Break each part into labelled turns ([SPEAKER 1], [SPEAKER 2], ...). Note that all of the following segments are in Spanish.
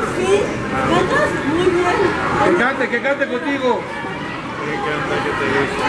[SPEAKER 1] claro.
[SPEAKER 2] Sí, cantas muy bien.
[SPEAKER 1] Que cante, que cante contigo.
[SPEAKER 3] Me encanta que te guste.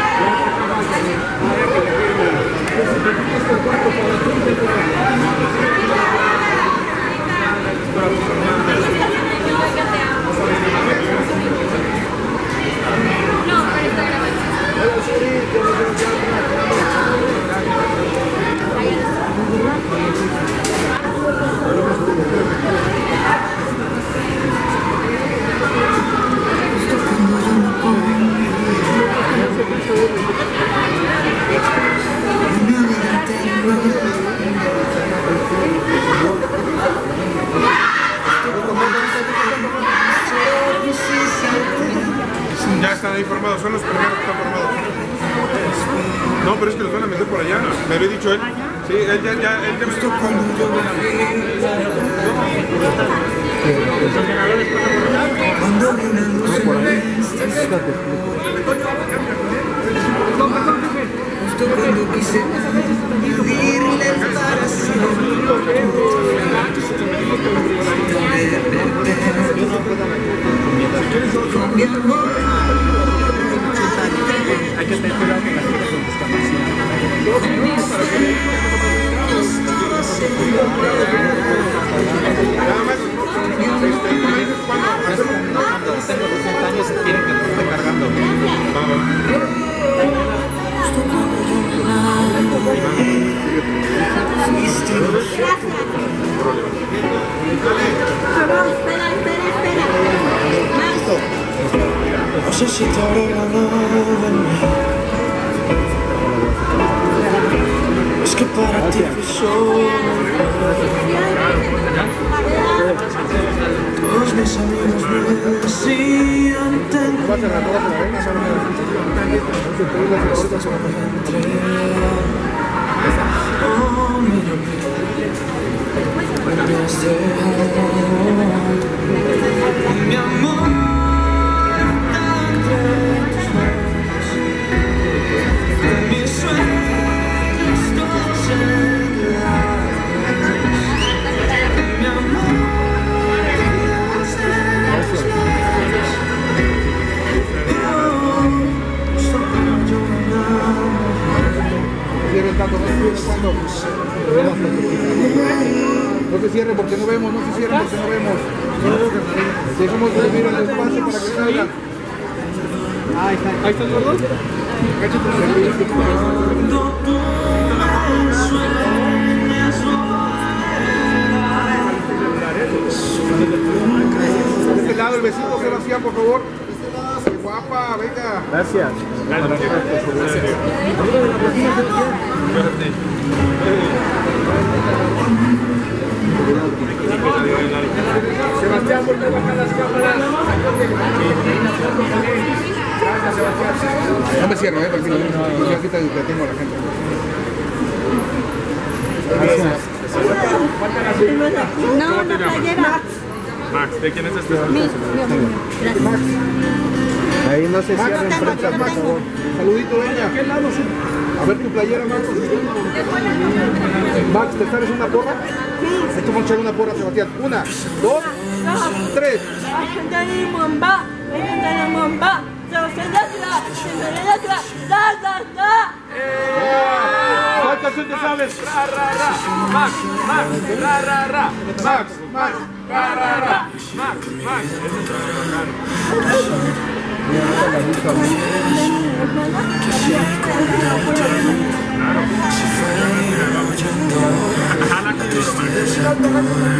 [SPEAKER 3] Ya están ahí formados, son los primeros que están formados. No, pero es que los van a meter por allá. Me había dicho él. Sí, él ya, ya, él ya me dijo
[SPEAKER 4] Justo cuando quise Todos mis mi amor
[SPEAKER 1] porque no vemos, no se cierren porque no vemos. Dejemos de vivir el espacio para que salgan. Ahí están. Ahí están los dos.
[SPEAKER 4] Cuando tú me sueñas
[SPEAKER 1] De este lado el vecino Sebastián, por favor. Qué guapa, venga.
[SPEAKER 5] Gracias.
[SPEAKER 1] Sebastián, vuelve a bajar las cámaras. Gracias, Sebastián. No me cierro, eh, tranquilo. Yo aquí te detengo a la gente.
[SPEAKER 2] No, una playera.
[SPEAKER 3] Max, ¿de quién es este?
[SPEAKER 2] Mi. Gracias.
[SPEAKER 5] Ahí no se
[SPEAKER 2] No
[SPEAKER 5] cierren
[SPEAKER 2] tengo,
[SPEAKER 5] frente
[SPEAKER 2] yo no tengo.
[SPEAKER 1] Saludito, venga. A ver tu playera, Max. Max, ¿te sabes una porra? Sí. Hay que echar una porra, Sebastián. Una, dos, tres.
[SPEAKER 2] Legendary
[SPEAKER 1] tú te sabes?
[SPEAKER 3] Ra, ra, ra. Max, Max, ra, ra, ra.
[SPEAKER 1] Max, Max.
[SPEAKER 3] Ra, ra, ra. Max, Max. Ese es el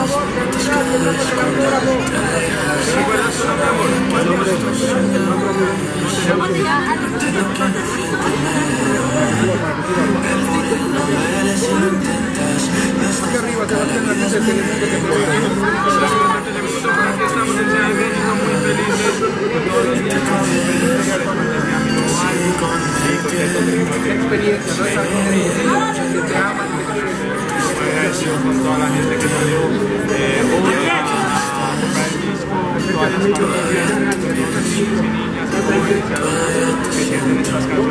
[SPEAKER 1] Arriba, Sebastián Hernández, Telemundo, que te
[SPEAKER 3] con toda la gente que me dio eh, a, el disco, todas las familias, niños, niñas y jóvenes
[SPEAKER 1] que sienten estas canciones.